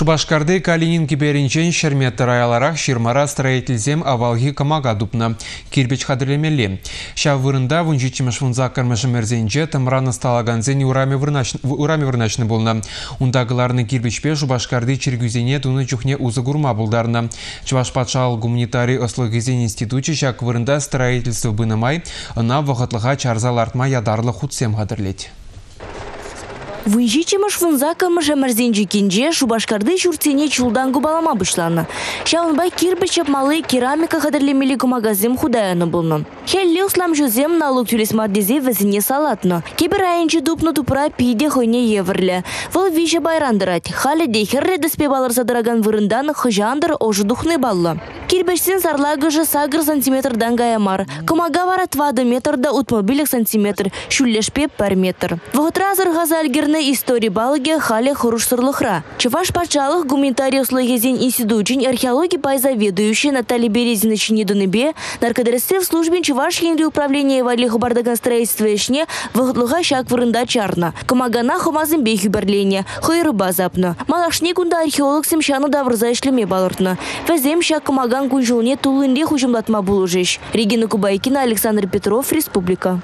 Шубашкарды Калинин киберинчен шерметті райларах ширмара строительзем авалги камага дупна. Кирбеч хадырлемелі. Ша вырында вунжичимыш вунза кырмышы мерзенже тымраны сталаганзен урами вырначны болна. Ундагыларны кирбечпе Шубашкарды чергюзене туны чухне узы гурма. Чуваш патшал гуманитарий ослогизен институте шак вырында строительство бынамай, ына вағытлыға чарзалартма ядарлы худсем хадырлеть. Вынжи чемыш вынза кымыш әмірзенжі кенже Шубашкарды жүртсене чулдан губалама бұшланы. Шаунбай кирбіч малы керамика қадырлемелі магазин худаяны бұлны. Хелли услам жүзем налог тюрес маддезе візіне салатны. Кебір айынчы дупны тупыра пиде хойне еврлі. Выл виже байрандырать. Халі дейхерре діспе балырса дыраган вырындан хыжандыр ожы духны баллы. Кирбешсен сарлагыжы сагыр сантиметрдан гаямар. Кымага вара 2 метрда утмобилік сантиметр, шүллешпе пер метр. Вғытра азырғаза Ирны истории балыге халі хұрышсырлықра. Чываш патшалық гуманитарий услугезен институтчин археологии пайзаведующий Наталья Березина чинидуныбе, наркодресте в службе Чуваш Енри управления валиху бардаган строительства ешне выхотлыға шак вырында чарна. Камагана хумазын бей хюберления, хойры базапны. Малашне кунда археолог семшану даврза ишлеме балыртны. Вәзем шак камаган күнжулне тулынде хужымлатма булужиш. Регина Кубайкина, Александр Петров, Республика.